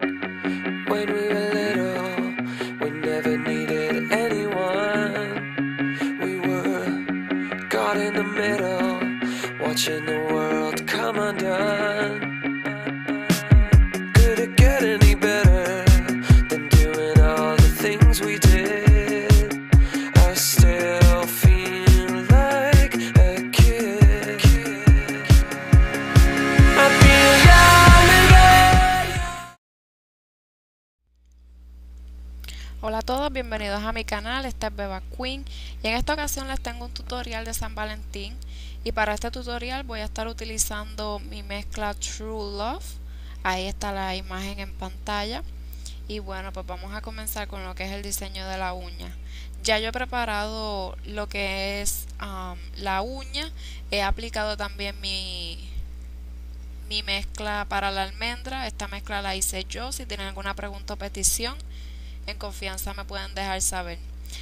When we were little, we never needed anyone. We were caught in the middle, watching the world come undone. Hola a todos, bienvenidos a mi canal, esta es Beba Queen y en esta ocasión les tengo un tutorial de San Valentín y para este tutorial voy a estar utilizando mi mezcla True Love, ahí está la imagen en pantalla y bueno pues vamos a comenzar con lo que es el diseño de la uña. Ya yo he preparado lo que es um, la uña, he aplicado también mi, mi mezcla para la almendra, esta mezcla la hice yo, si tienen alguna pregunta o petición en confianza me pueden dejar saber.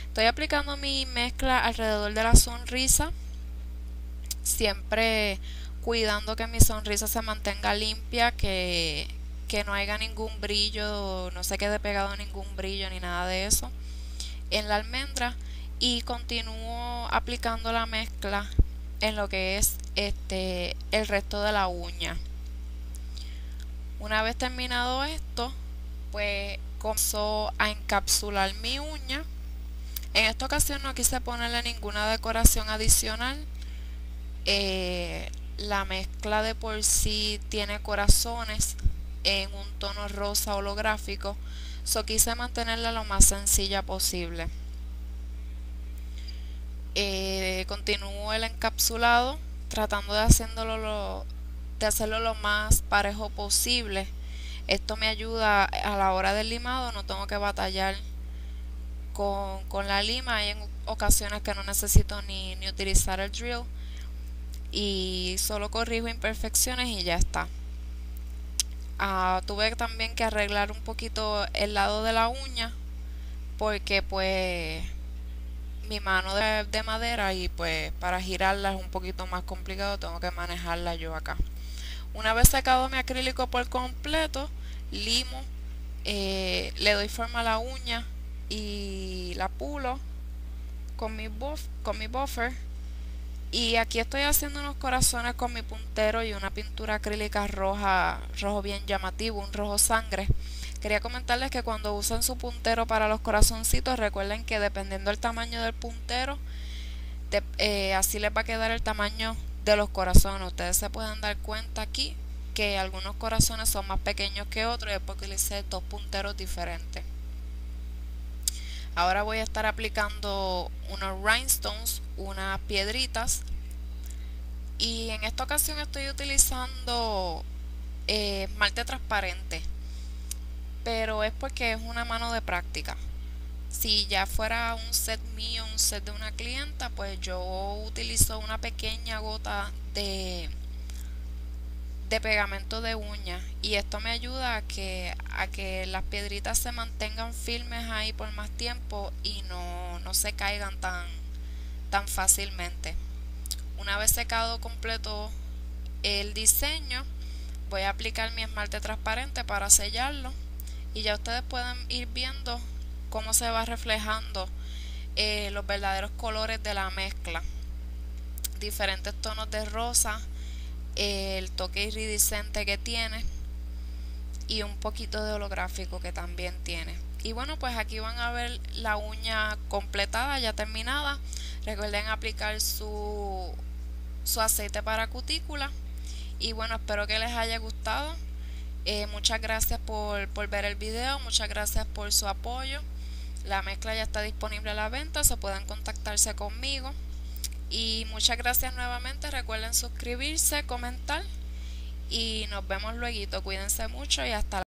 Estoy aplicando mi mezcla alrededor de la sonrisa, siempre cuidando que mi sonrisa se mantenga limpia, que, que no haya ningún brillo, no se quede pegado ningún brillo ni nada de eso en la almendra y continúo aplicando la mezcla en lo que es este el resto de la uña. Una vez terminado esto, pues comenzó a encapsular mi uña. En esta ocasión no quise ponerle ninguna decoración adicional. Eh, la mezcla de por sí tiene corazones en un tono rosa holográfico. So quise mantenerla lo más sencilla posible. Eh, continúo el encapsulado tratando de haciéndolo lo, de hacerlo lo más parejo posible esto me ayuda a la hora del limado, no tengo que batallar con, con la lima. Hay en ocasiones que no necesito ni, ni utilizar el drill y solo corrijo imperfecciones y ya está. Ah, tuve también que arreglar un poquito el lado de la uña porque pues mi mano de, de, madera y pues para girarla es un poquito más complicado, tengo que manejarla yo acá. Una vez secado mi acrílico por completo, limo, eh, le doy forma a la uña y la pulo con mi, buff, con mi buffer. Y aquí estoy haciendo unos corazones con mi puntero y una pintura acrílica roja, rojo bien llamativo, un rojo sangre. Quería comentarles que cuando usen su puntero para los corazoncitos, recuerden que dependiendo del tamaño del puntero, eh, así les va a quedar el tamaño de los corazones. Ustedes se pueden dar cuenta aquí que algunos corazones son más pequeños que otros y es porque utilicé dos punteros diferentes. Ahora voy a estar aplicando unos rhinestones, unas piedritas. Y en esta ocasión estoy utilizando eh, esmalte transparente. Pero es porque es una mano de práctica. Si ya fuera un set mío, un set de una clienta, pues yo utilizo una pequeña gota de, de pegamento de uña y esto me ayuda a que, a que las piedritas se mantengan firmes ahí por más tiempo y no, no se caigan tan, tan fácilmente. Una vez secado completo el diseño, voy a aplicar mi esmalte transparente para sellarlo y ya ustedes pueden ir viendo cómo se va reflejando eh, los verdaderos colores de la mezcla. Diferentes tonos de rosa, el toque iridiscente que tiene y un poquito de holográfico que también tiene. Y bueno, pues aquí van a ver la uña completada, ya terminada. Recuerden aplicar su, su aceite para cutícula. Y bueno, espero que les haya gustado. Eh, muchas gracias por, por ver el video, muchas gracias por su apoyo. La mezcla ya está disponible a la venta, se pueden contactarse conmigo. Y muchas gracias nuevamente. Recuerden suscribirse, comentar. Y nos vemos luego. Cuídense mucho y hasta la